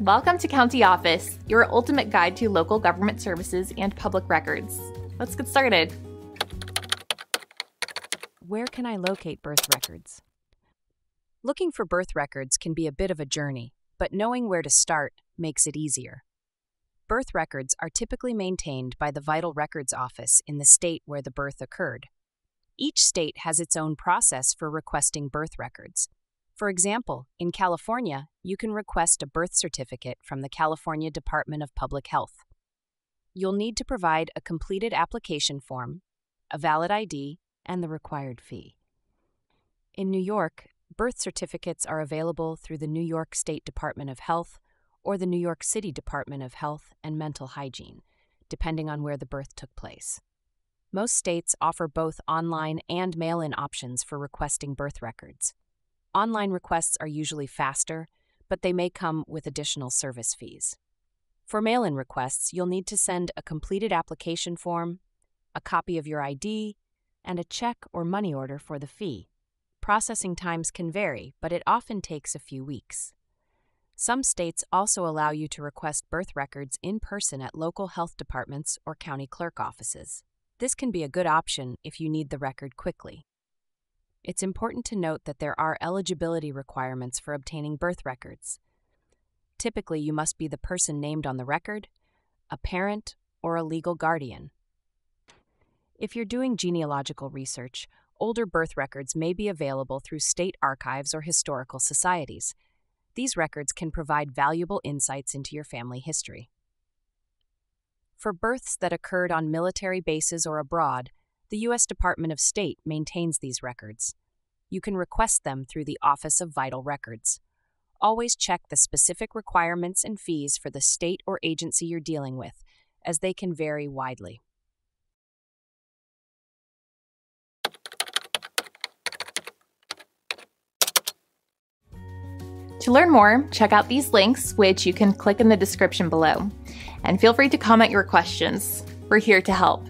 Welcome to County Office, your ultimate guide to local government services and public records. Let's get started. Where can I locate birth records? Looking for birth records can be a bit of a journey, but knowing where to start makes it easier. Birth records are typically maintained by the Vital Records Office in the state where the birth occurred. Each state has its own process for requesting birth records. For example, in California, you can request a birth certificate from the California Department of Public Health. You'll need to provide a completed application form, a valid ID, and the required fee. In New York, birth certificates are available through the New York State Department of Health or the New York City Department of Health and Mental Hygiene, depending on where the birth took place. Most states offer both online and mail in options for requesting birth records. Online requests are usually faster, but they may come with additional service fees. For mail in requests, you'll need to send a completed application form, a copy of your ID, and a check or money order for the fee. Processing times can vary, but it often takes a few weeks. Some states also allow you to request birth records in person at local health departments or county clerk offices. This can be a good option if you need the record quickly. It's important to note that there are eligibility requirements for obtaining birth records. Typically, you must be the person named on the record, a parent, or a legal guardian. If you're doing genealogical research, older birth records may be available through state archives or historical societies. These records can provide valuable insights into your family history. For births that occurred on military bases or abroad, the U.S. Department of State maintains these records. You can request them through the Office of Vital Records. Always check the specific requirements and fees for the state or agency you're dealing with, as they can vary widely. To learn more, check out these links, which you can click in the description below. And feel free to comment your questions. We're here to help.